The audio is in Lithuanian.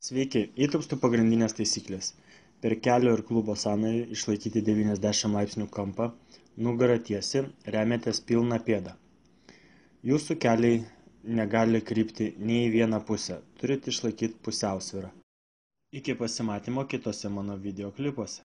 Sveiki, įtupstų pagrindinės taisyklės. Per kelio ir klubo sąnarį išlaikyti 90 laipsnių kampą, nugara tiesi, remiatės pilną pėdą. Jūsų keliai negali krypti nei į vieną pusę, turite išlaikyti pusiausvyrą. Iki pasimatymo kitose mano video klipuose.